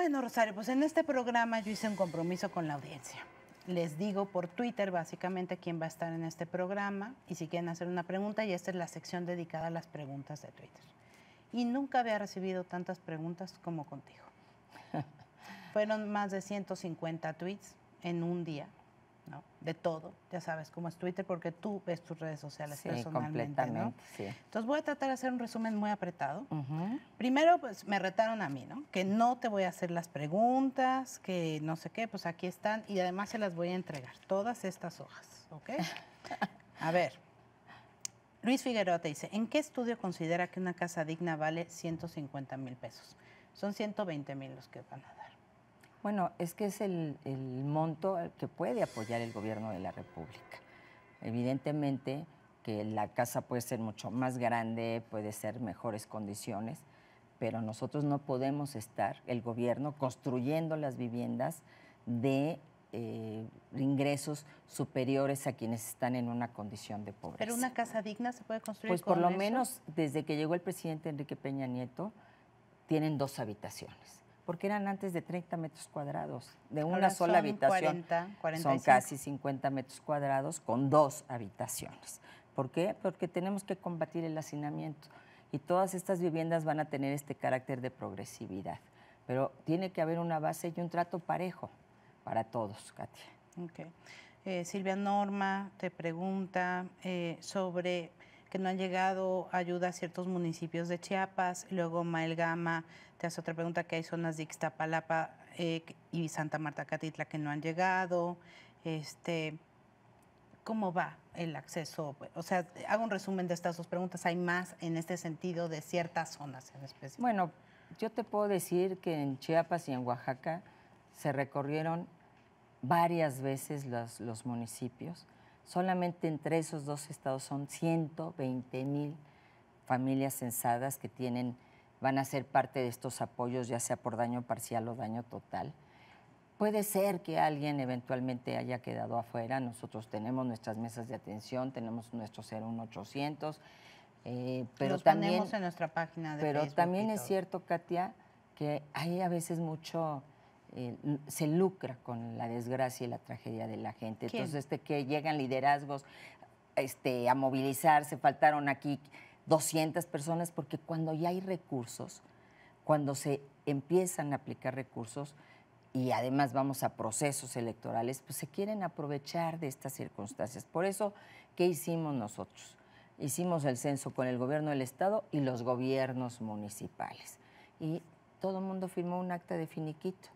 Bueno, Rosario, pues en este programa yo hice un compromiso con la audiencia. Les digo por Twitter básicamente quién va a estar en este programa y si quieren hacer una pregunta y esta es la sección dedicada a las preguntas de Twitter. Y nunca había recibido tantas preguntas como contigo. Fueron más de 150 tweets en un día de todo, ya sabes cómo es Twitter, porque tú ves tus redes sociales personalmente, ¿no? Entonces voy a tratar de hacer un resumen muy apretado. Primero, pues me retaron a mí, ¿no? Que no te voy a hacer las preguntas, que no sé qué, pues aquí están, y además se las voy a entregar, todas estas hojas, ¿ok? a ver, Luis Figueroa te dice, ¿en qué estudio considera que una casa digna vale 150 mil pesos? Son 120 mil los que van a dar. Bueno, es que es el, monto que puede apoyar el gobierno de la República. Evidentemente que la casa puede ser mucho más grande, puede ser mejores condiciones, pero nosotros no podemos estar, el gobierno, construyendo las viviendas de eh, ingresos superiores a quienes están en una condición de pobreza. ¿Pero una casa digna se puede construir Pues por lo menos desde que llegó el presidente Enrique Peña Nieto, tienen dos habitaciones porque eran antes de 30 metros cuadrados, de una sola habitación. 40, son casi 50 metros cuadrados con dos habitaciones. ¿Por qué? Porque tenemos que combatir el hacinamiento y todas estas viviendas van a tener este carácter de progresividad. Pero tiene que haber una base y un trato parejo para todos, Katia. Okay. Eh, Silvia Norma te pregunta eh, sobre que no han llegado ayuda a ciertos municipios de Chiapas. Luego Mael Gama te hace otra pregunta, que hay zonas de Ixtapalapa eh, y Santa Marta Catitla que no han llegado. Este, ¿Cómo va el acceso? O sea, hago un resumen de estas dos preguntas. ¿Hay más en este sentido de ciertas zonas en especial? Bueno, yo te puedo decir que en Chiapas y en Oaxaca se recorrieron varias veces los, los municipios Solamente entre esos dos estados son 120 mil familias censadas que tienen, van a ser parte de estos apoyos, ya sea por daño parcial o daño total. Puede ser que alguien eventualmente haya quedado afuera. Nosotros tenemos nuestras mesas de atención, tenemos nuestro 01800. Eh, pero Los también, ponemos en nuestra página de Pero también es cierto, Katia, que hay a veces mucho eh, se lucra con la desgracia y la tragedia de la gente. Entonces, este, que llegan liderazgos este, a movilizarse, faltaron aquí 200 personas, porque cuando ya hay recursos, cuando se empiezan a aplicar recursos, y además vamos a procesos electorales, pues se quieren aprovechar de estas circunstancias. Por eso, ¿qué hicimos nosotros? Hicimos el censo con el gobierno del Estado y los gobiernos municipales. Y todo el mundo firmó un acta de finiquito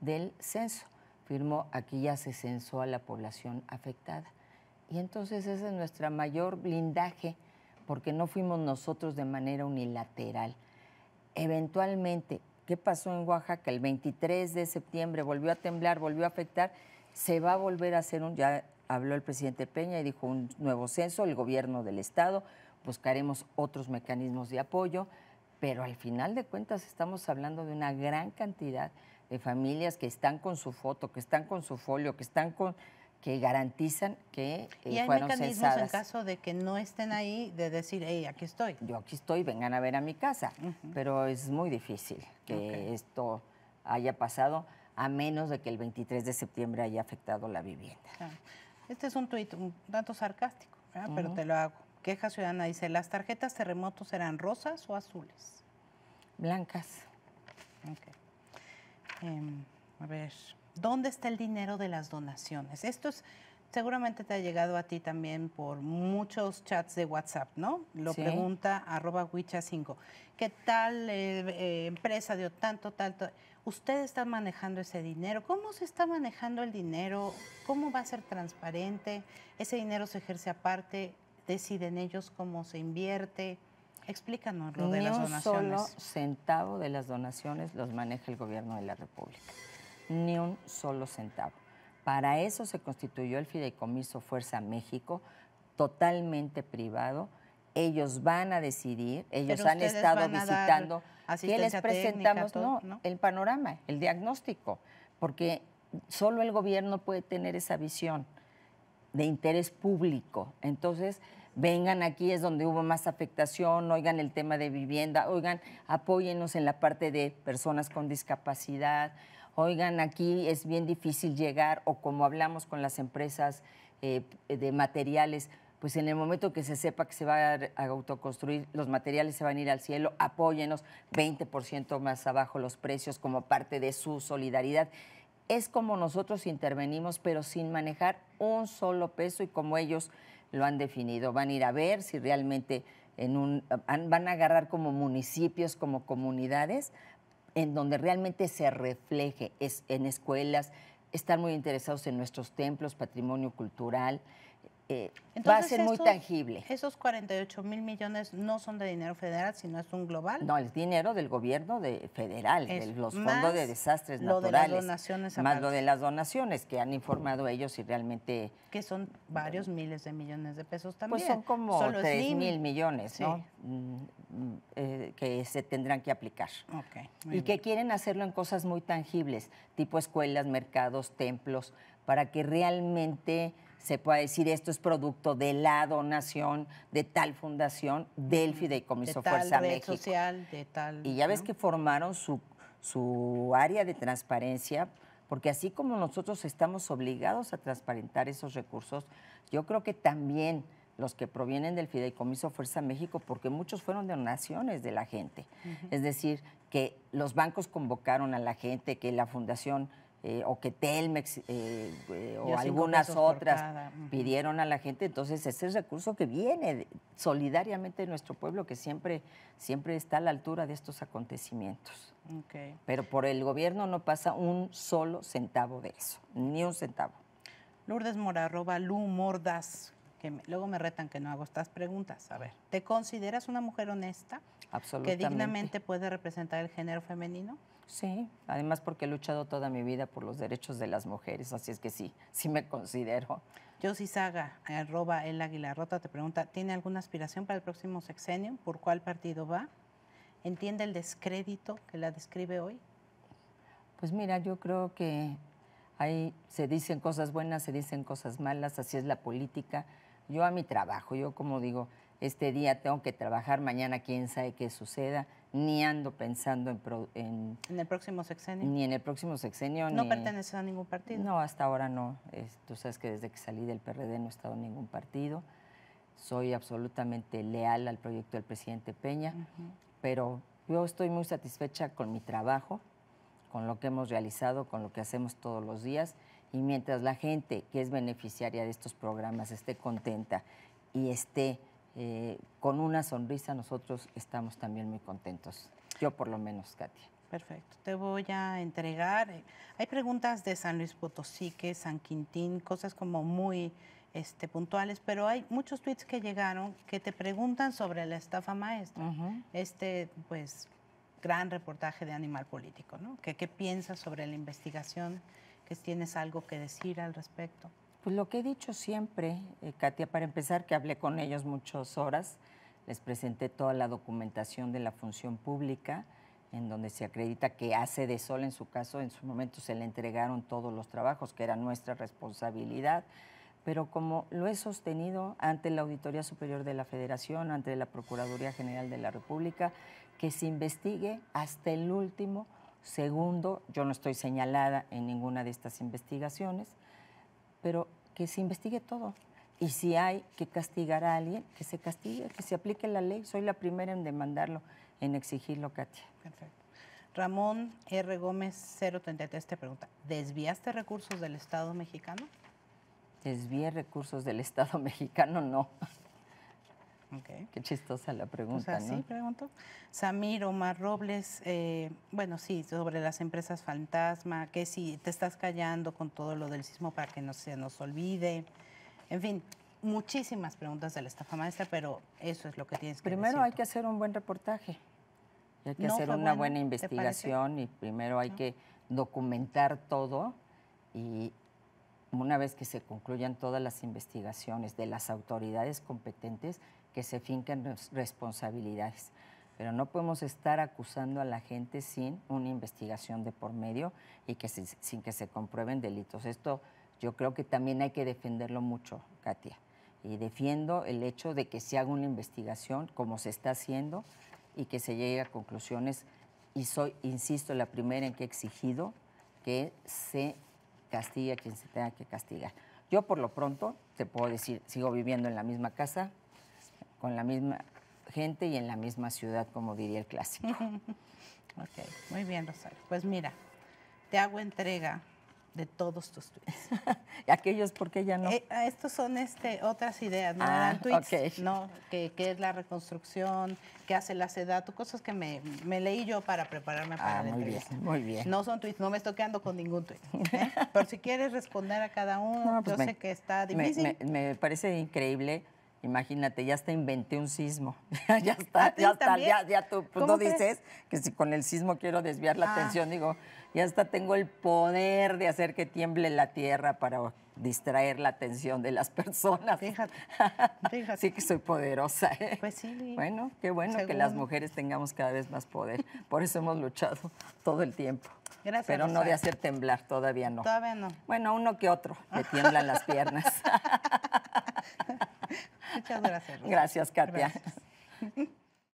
del censo. Firmó, aquí ya se censó a la población afectada. Y entonces ese es nuestro mayor blindaje, porque no fuimos nosotros de manera unilateral. Eventualmente, ¿qué pasó en Oaxaca? El 23 de septiembre volvió a temblar, volvió a afectar. Se va a volver a hacer un, ya habló el presidente Peña y dijo un nuevo censo, el gobierno del Estado, buscaremos otros mecanismos de apoyo, pero al final de cuentas estamos hablando de una gran cantidad de familias que están con su foto, que están con su folio, que están con que garantizan que eh, ¿Y hay mecanismos en caso de que no estén ahí de decir, hey, aquí estoy? Yo aquí estoy, vengan a ver a mi casa. Pero es muy difícil que esto haya pasado a menos de que el 23 de septiembre haya afectado la vivienda. Este es un tuit un tanto sarcástico, pero te lo hago. Queja Ciudadana dice, ¿las tarjetas terremotos serán rosas o azules? Blancas. Okay. Em, a ver, ¿dónde está el dinero de las donaciones? Esto es, seguramente te ha llegado a ti también por muchos chats de WhatsApp, ¿no? Lo pregunta arroba wicha5. ¿Qué tal eh, eh, empresa dio tanto, tanto? ¿Usted está manejando ese dinero? ¿Cómo se está manejando el dinero? ¿Cómo va a ser transparente? ¿Ese dinero se ejerce aparte? ¿Deciden ellos cómo se invierte? Explícanos lo de las donaciones. Ni un solo centavo de las donaciones los maneja el gobierno de la República. Ni un solo centavo. Para eso se constituyó el Fideicomiso Fuerza México, totalmente privado. Ellos van a decidir, ellos han estado visitando. ¿Qué les presentamos? no, el panorama, el diagnóstico, porque solo el gobierno puede tener esa visión de interés público. Entonces, vengan aquí, es donde hubo más afectación, oigan el tema de vivienda, oigan, apóyennos en la parte de personas con discapacidad, oigan, aquí es bien difícil llegar, o como hablamos con las empresas eh, de materiales, pues en el momento que se sepa que se va a, autoconstruir, los materiales se van a ir al cielo, apóyenos 20% más abajo los precios como parte de su solidaridad. Es como nosotros intervenimos, pero sin manejar un solo peso y como ellos lo han definido. Van a ir a ver si realmente en un, van a agarrar como municipios, como comunidades, en donde realmente se refleje es, en escuelas, están muy interesados en nuestros templos, patrimonio cultural, eh, va a ser muy tangible. Esos 48 mil millones no son de dinero federal, sino es un global. No, es dinero del gobierno de, federal, de los fondos de desastres lo naturales. De las donaciones más lo de las donaciones que han informado ellos y realmente. Que son varios miles de millones de pesos también. Pues son como 3 mil millones, ¿no? Mm, eh, que se tendrán que aplicar. y que quieren hacerlo en cosas muy tangibles, tipo escuelas, mercados, templos, para que realmente se puede decir esto es producto de la donación de tal fundación del Fideicomiso de Fuerza red social, de tal. Y ya ves que formaron su, su área de transparencia, porque así como nosotros estamos obligados a transparentar esos recursos, yo creo que también los que provienen del Fideicomiso Fuerza México, porque muchos fueron donaciones de la gente. Es decir, que los bancos convocaron a la gente, que la fundación eh, o que Telmex eh, eh, o algunas otras pidieron a la gente. Entonces, ese es recurso que viene solidariamente de nuestro pueblo, que siempre, siempre está a la altura de estos acontecimientos. Pero por el gobierno no pasa un solo centavo de eso, ni un centavo. Lourdes Mora, arroba Lu Mordas, que luego me retan que no hago estas preguntas. A ver, ¿te consideras una mujer honesta? Absolutamente. ¿Que dignamente puede representar el género femenino? Sí, además porque he luchado toda mi vida por los derechos de las mujeres, así es que sí, sí me considero. Josie Saga, arroba el Rota, te pregunta, ¿tiene alguna aspiración para el próximo sexenio? ¿Por cuál partido va? ¿Entiende el descrédito que la describe hoy? Pues mira, yo creo que ahí se dicen cosas buenas, se dicen cosas malas, así es la política. Yo a mi trabajo, yo como digo, este día tengo que trabajar, mañana quién sabe qué suceda ni ando pensando en, en... el próximo sexenio? Ni en el próximo sexenio. ¿No perteneces a ningún partido? No, hasta ahora no. tú sabes que desde que salí del PRD no he estado en ningún partido. Soy absolutamente leal al proyecto del presidente Peña, pero yo estoy muy satisfecha con mi trabajo, con lo que hemos realizado, con lo que hacemos todos los días. Y mientras la gente que es beneficiaria de estos programas esté contenta y esté eh, con una sonrisa nosotros estamos también muy contentos. Yo por lo menos, Katia. Perfecto. Te voy a entregar. Eh, hay preguntas de San Luis Potosí, San Quintín, cosas como muy este, puntuales, pero hay muchos tweets que llegaron que te preguntan sobre la estafa maestra. Este, pues, gran reportaje de Animal Político, ¿no? ¿Qué, ¿Qué piensas sobre la investigación? ¿Que tienes algo que decir al respecto? Pues lo que he dicho siempre, eh, Katia, para empezar, que hablé con ellos muchas horas, les presenté toda la documentación de la función pública, en donde se acredita que hace de Sol, en su caso, en su momento se le entregaron todos los trabajos, que era nuestra responsabilidad, pero como lo he sostenido ante la Auditoría Superior de la Federación, ante la Procuraduría General de la República, que se investigue hasta el último segundo, yo no estoy señalada en ninguna de estas investigaciones, pero que se investigue todo. Y si hay que castigar a alguien, que se castigue, que se aplique la ley. Soy la primera en demandarlo, en exigirlo, Katia. Perfecto. Ramón R. Gómez 033 te pregunta, ¿desviaste recursos del Estado mexicano? ¿Desvié recursos del Estado mexicano? No. Qué chistosa la pregunta, ¿no? Sí, pregunto. Samir Omar Robles, eh, bueno, sí, sobre las empresas fantasma, que si te estás callando con todo lo del sismo para que no se nos olvide. En fin, muchísimas preguntas de la estafa maestra, pero eso es lo que tienes que Primero hay que hacer un buen reportaje. Hay que hacer una buena investigación y primero hay que documentar todo y una vez que se concluyan todas las investigaciones de las autoridades competentes, que se finquen responsabilidades. Pero no podemos estar acusando a la gente sin una investigación de por medio y que sin que se comprueben delitos. Esto yo creo que también hay que defenderlo mucho, Katia. y defiendo el hecho de que se haga una investigación como se está haciendo y que se llegue a conclusiones. Y soy, insisto, la primera en que he exigido que se castigue a quien se tenga que castigar. Yo por lo pronto te puedo decir, sigo viviendo en la misma casa, con la misma gente y en la misma ciudad, como diría el clásico. ok, muy bien, Rosario. Pues mira, te hago entrega de todos tus tweets. ¿Y aquellos por qué ya no? Eh, ah, estos son este, otras ideas, no ah, eran tweets, ¿no? Que, es la reconstrucción, que hace la SEDATU, cosas que me, leí yo para prepararme para ah, muy Bien, muy bien. No son tweets, no me estoy quedando con ningún tweet. ¿eh? Pero si quieres responder a cada uno, pues yo sé que está difícil. me parece increíble Imagínate, ya hasta inventé un sismo. ya está, ya está, ya, ya tú pues, no dices que si con el sismo quiero desviar la atención, digo, ya hasta tengo el poder de hacer que tiemble la tierra para distraer la atención de las personas. Fíjate, fíjate. Sí que soy poderosa. ¿eh? Pues sí. Bueno, qué bueno que las mujeres tengamos cada vez más poder. Por eso hemos luchado todo el tiempo. Gracias. Pero no de hacer temblar, todavía no. Todavía no. Bueno, uno que otro, le tiemblan las piernas. Muchas gracias. Gracias, Katia.